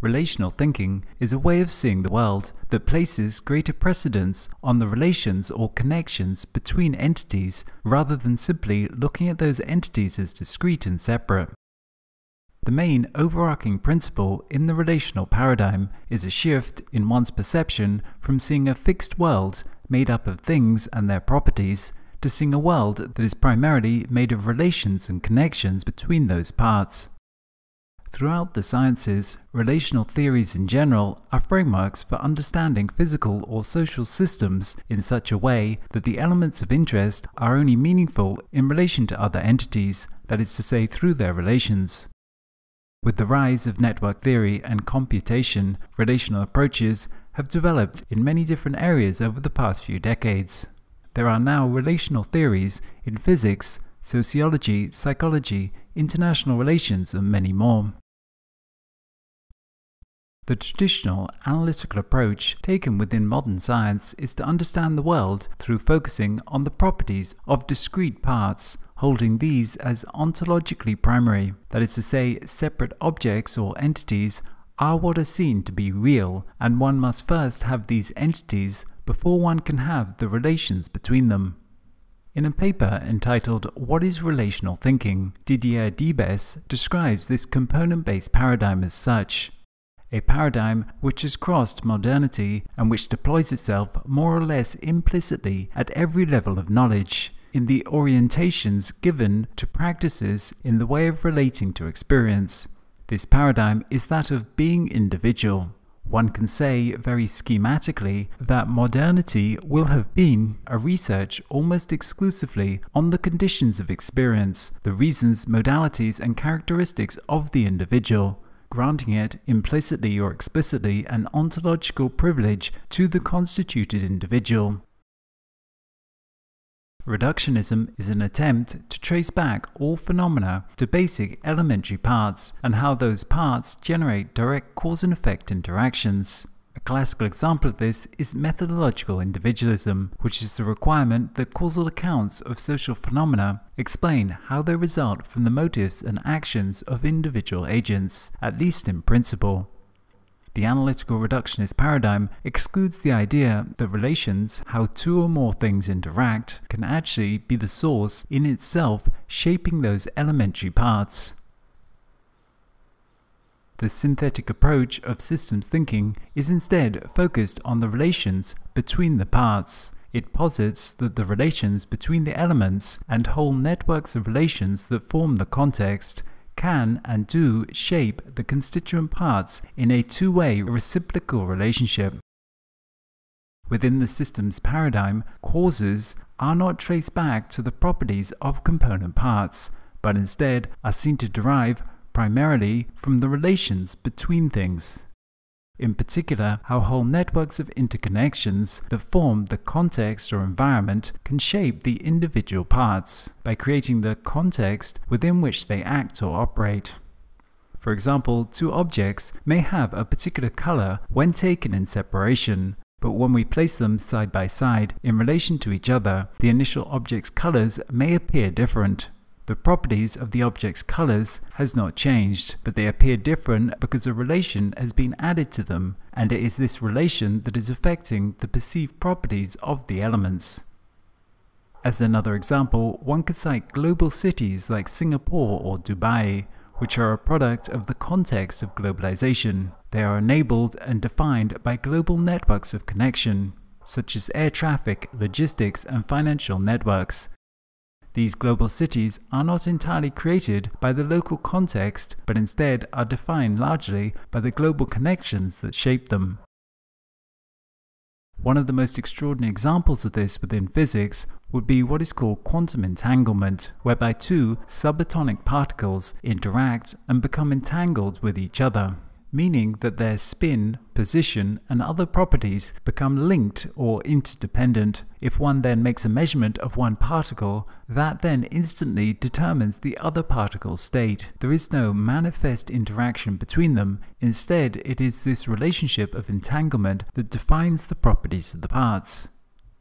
Relational thinking is a way of seeing the world that places greater precedence on the relations or connections between entities rather than simply looking at those entities as discrete and separate. The main overarching principle in the relational paradigm is a shift in one's perception from seeing a fixed world made up of things and their properties to seeing a world that is primarily made of relations and connections between those parts. Throughout the sciences, relational theories in general are frameworks for understanding physical or social systems in such a way that the elements of interest are only meaningful in relation to other entities, that is to say, through their relations. With the rise of network theory and computation, relational approaches have developed in many different areas over the past few decades. There are now relational theories in physics, sociology, psychology, international relations, and many more. The traditional analytical approach taken within modern science is to understand the world through focusing on the properties of discrete parts, holding these as ontologically primary, that is to say, separate objects or entities are what are seen to be real, and one must first have these entities before one can have the relations between them. In a paper entitled What is Relational Thinking, Didier Debaise describes this component-based paradigm as such a paradigm which has crossed modernity and which deploys itself more or less implicitly at every level of knowledge, in the orientations given to practices in the way of relating to experience. This paradigm is that of being individual. One can say very schematically that modernity will have been a research almost exclusively on the conditions of experience, the reasons, modalities, and characteristics of the individual, granting it implicitly or explicitly an ontological privilege to the constituted individual. Reductionism is an attempt to trace back all phenomena to basic elementary parts and how those parts generate direct cause and effect interactions. A classical example of this is methodological individualism, which is the requirement that causal accounts of social phenomena explain how they result from the motives and actions of individual agents, at least in principle. The analytical reductionist paradigm excludes the idea that relations, how two or more things interact, can actually be the source in itself shaping those elementary parts. The synthetic approach of systems thinking is instead focused on the relations between the parts. It posits that the relations between the elements and whole networks of relations that form the context can and do shape the constituent parts in a two-way reciprocal relationship. Within the system's paradigm, causes are not traced back to the properties of component parts, but instead are seen to derive primarily from the relations between things in particular how whole networks of interconnections that form the context or environment can shape the individual parts by creating the context within which they act or operate. For example, two objects may have a particular color when taken in separation, but when we place them side by side in relation to each other, the initial object's colors may appear different. The properties of the object's colors has not changed, but they appear different because a relation has been added to them, and it is this relation that is affecting the perceived properties of the elements. As another example, one could cite global cities like Singapore or Dubai, which are a product of the context of globalization. They are enabled and defined by global networks of connection, such as air traffic, logistics, and financial networks, these global cities are not entirely created by the local context, but instead are defined largely by the global connections that shape them. One of the most extraordinary examples of this within physics would be what is called quantum entanglement, whereby two subatomic particles interact and become entangled with each other meaning that their spin, position, and other properties become linked or interdependent. If one then makes a measurement of one particle, that then instantly determines the other particle's state. There is no manifest interaction between them. Instead, it is this relationship of entanglement that defines the properties of the parts.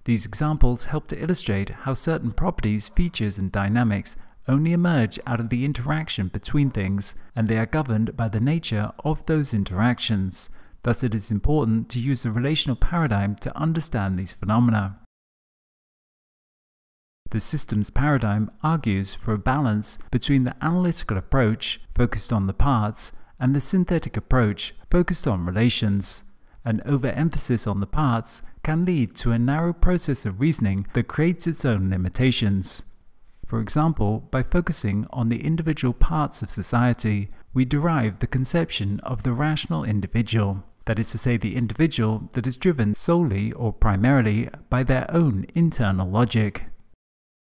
These examples help to illustrate how certain properties, features, and dynamics only emerge out of the interaction between things, and they are governed by the nature of those interactions. Thus, it is important to use the relational paradigm to understand these phenomena. The systems paradigm argues for a balance between the analytical approach, focused on the parts, and the synthetic approach, focused on relations. An overemphasis on the parts can lead to a narrow process of reasoning that creates its own limitations. For example, by focusing on the individual parts of society, we derive the conception of the rational individual, that is to say, the individual that is driven solely or primarily by their own internal logic.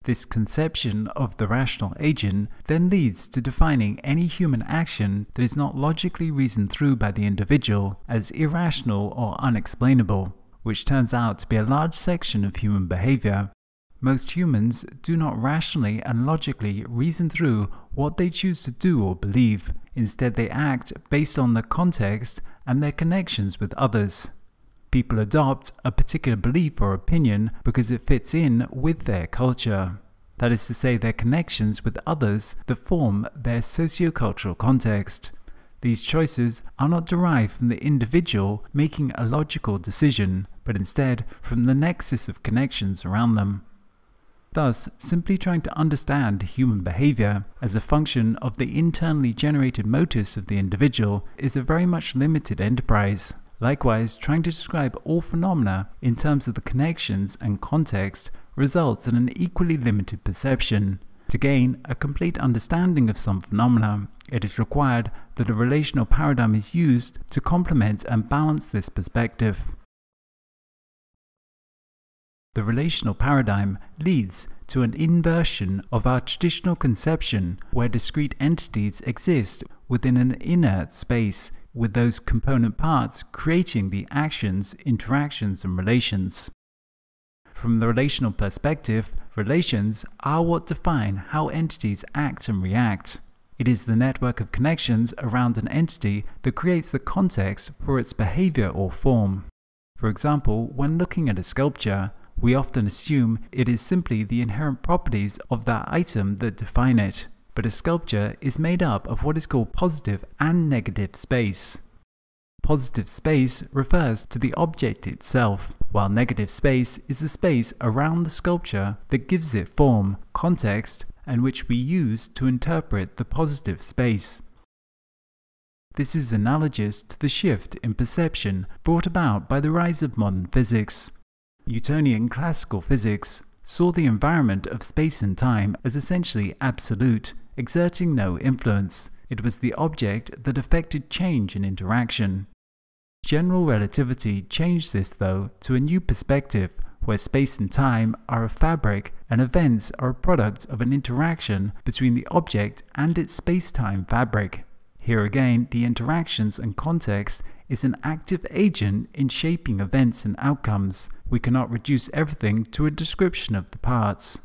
This conception of the rational agent then leads to defining any human action that is not logically reasoned through by the individual as irrational or unexplainable, which turns out to be a large section of human behavior. Most humans do not rationally and logically reason through what they choose to do or believe. Instead, they act based on the context and their connections with others. People adopt a particular belief or opinion because it fits in with their culture. That is to say, their connections with others that form their sociocultural context. These choices are not derived from the individual making a logical decision, but instead from the nexus of connections around them. Thus, simply trying to understand human behavior as a function of the internally generated motives of the individual is a very much limited enterprise. Likewise, trying to describe all phenomena in terms of the connections and context results in an equally limited perception. To gain a complete understanding of some phenomena, it is required that a relational paradigm is used to complement and balance this perspective. The relational paradigm leads to an inversion of our traditional conception where discrete entities exist within an inert space with those component parts creating the actions, interactions, and relations. From the relational perspective, relations are what define how entities act and react. It is the network of connections around an entity that creates the context for its behavior or form. For example, when looking at a sculpture, we often assume it is simply the inherent properties of that item that define it but a sculpture is made up of what is called positive and negative space. Positive space refers to the object itself, while negative space is the space around the sculpture that gives it form, context, and which we use to interpret the positive space. This is analogous to the shift in perception brought about by the rise of modern physics. Newtonian classical physics saw the environment of space and time as essentially absolute, exerting no influence. It was the object that affected change and interaction. General relativity changed this, though, to a new perspective where space and time are a fabric and events are a product of an interaction between the object and its space-time fabric. Here again, the interactions and context is an active agent in shaping events and outcomes. We cannot reduce everything to a description of the parts.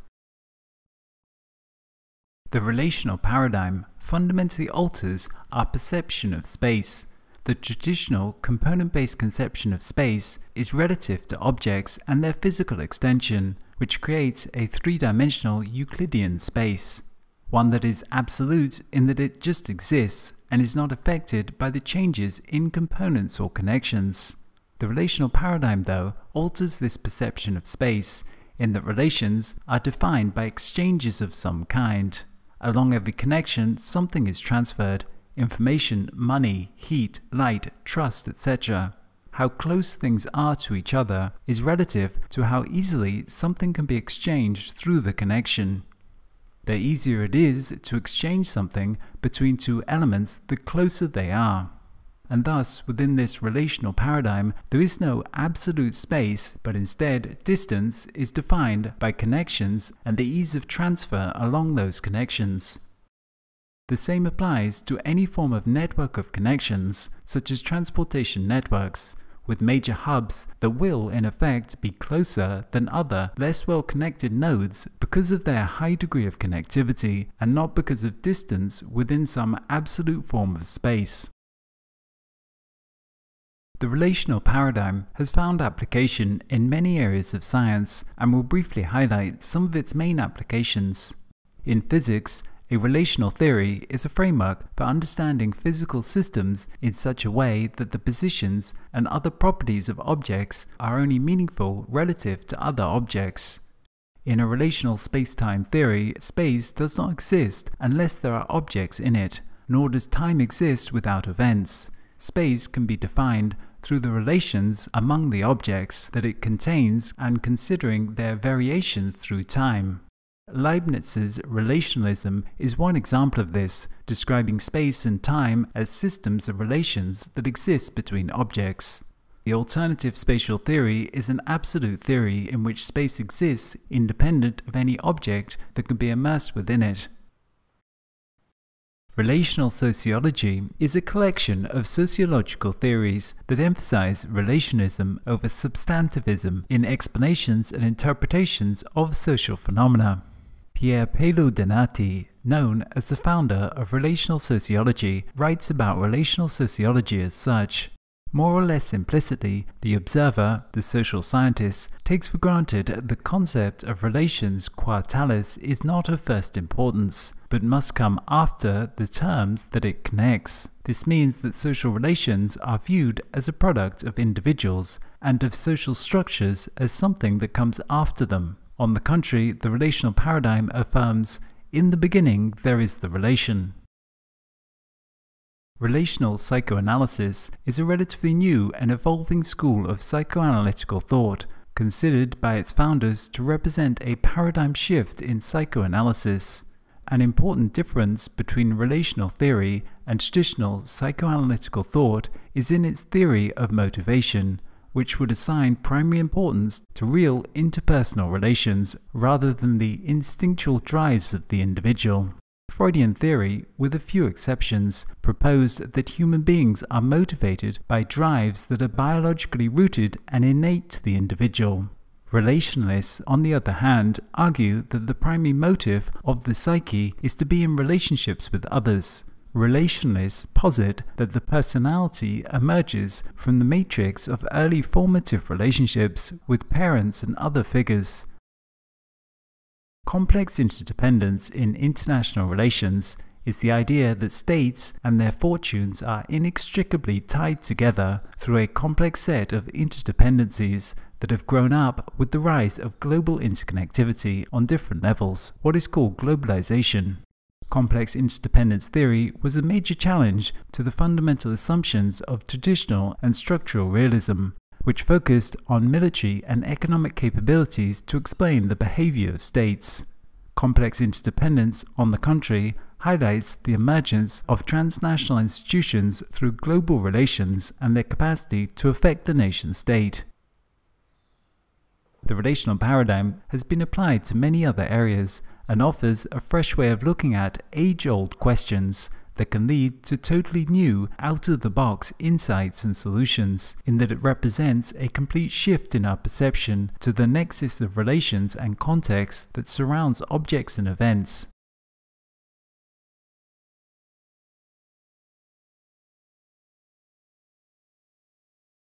The relational paradigm fundamentally alters our perception of space. The traditional component-based conception of space is relative to objects and their physical extension, which creates a three-dimensional Euclidean space. One that is absolute in that it just exists and is not affected by the changes in components or connections. The relational paradigm, though, alters this perception of space in that relations are defined by exchanges of some kind. Along every connection, something is transferred information, money, heat, light, trust, etc. How close things are to each other is relative to how easily something can be exchanged through the connection the easier it is to exchange something between two elements the closer they are. And thus, within this relational paradigm, there is no absolute space, but instead, distance is defined by connections and the ease of transfer along those connections. The same applies to any form of network of connections, such as transportation networks, with major hubs that will in effect be closer than other less well connected nodes because of their high degree of connectivity and not because of distance within some absolute form of space. The relational paradigm has found application in many areas of science and will briefly highlight some of its main applications. In physics, A relational theory is a framework for understanding physical systems in such a way that the positions and other properties of objects are only meaningful relative to other objects. In a relational space-time theory, space does not exist unless there are objects in it, nor does time exist without events. Space can be defined through the relations among the objects that it contains and considering their variations through time. Leibniz's relationalism is one example of this, describing space and time as systems of relations that exist between objects. The alternative spatial theory is an absolute theory in which space exists independent of any object that can be immersed within it. Relational sociology is a collection of sociological theories that emphasize relationism over substantivism in explanations and interpretations of social phenomena. Pier Paolo Donati, known as the founder of relational sociology, writes about relational sociology as such. More or less implicitly, the observer, the social scientist, takes for granted that the concept of relations qua talis is not of first importance, but must come after the terms that it connects. This means that social relations are viewed as a product of individuals and of social structures as something that comes after them. On the contrary, the relational paradigm affirms, in the beginning there is the relation. Relational psychoanalysis is a relatively new and evolving school of psychoanalytical thought, considered by its founders to represent a paradigm shift in psychoanalysis. An important difference between relational theory and traditional psychoanalytical thought is in its theory of motivation, which would assign primary importance to real interpersonal relations rather than the instinctual drives of the individual. Freudian theory, with a few exceptions, proposed that human beings are motivated by drives that are biologically rooted and innate to the individual. Relationalists, on the other hand, argue that the primary motive of the psyche is to be in relationships with others. Relationalists posit that the personality emerges from the matrix of early formative relationships with parents and other figures. Complex interdependence in international relations is the idea that states and their fortunes are inextricably tied together through a complex set of interdependencies that have grown up with the rise of global interconnectivity on different levels, what is called globalization. Complex interdependence theory was a major challenge to the fundamental assumptions of traditional and structural realism, which focused on military and economic capabilities to explain the behavior of states. Complex interdependence, on the contrary, highlights the emergence of transnational institutions through global relations and their capacity to affect the nation state. The relational paradigm has been applied to many other areas and offers a fresh way of looking at age-old questions that can lead to totally new, out-of-the-box insights and solutions, in that it represents a complete shift in our perception to the nexus of relations and context that surrounds objects and events.